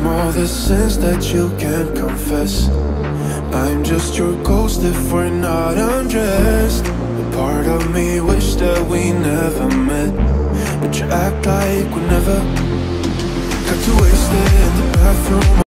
I'm all the sins that you can't confess. I'm just your ghost if we're not undressed. A part of me wish that we never met, but you act like we never got too wasted in the bathroom.